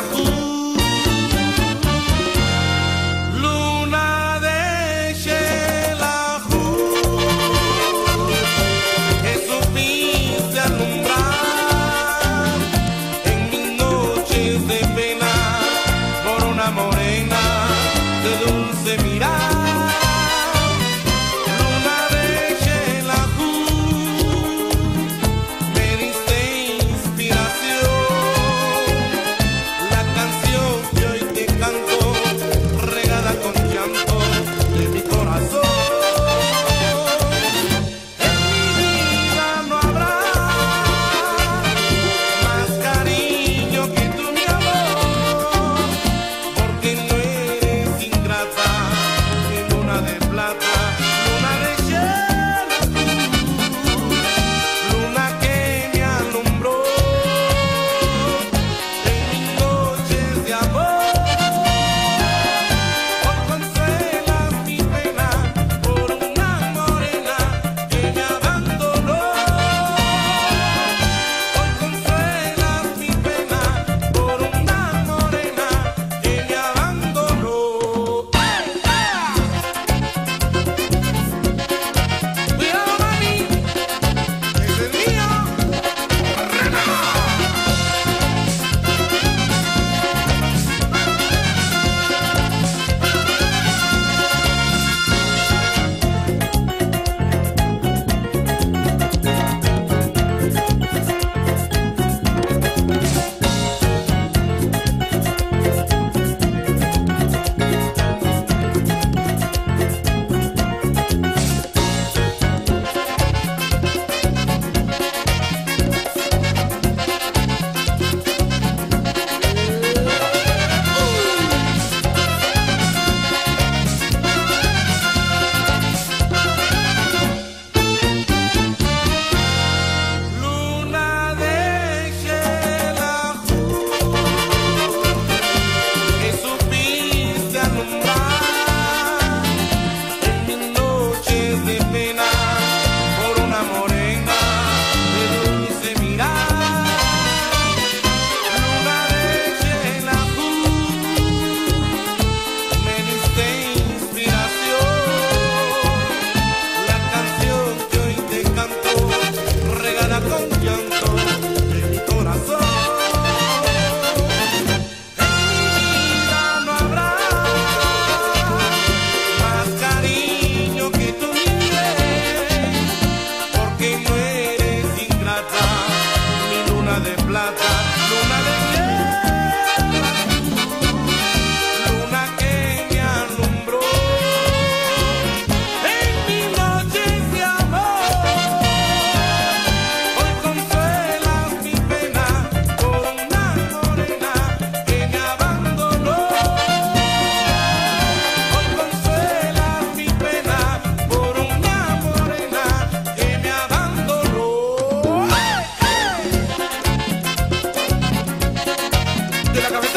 I've plata. De la cabeza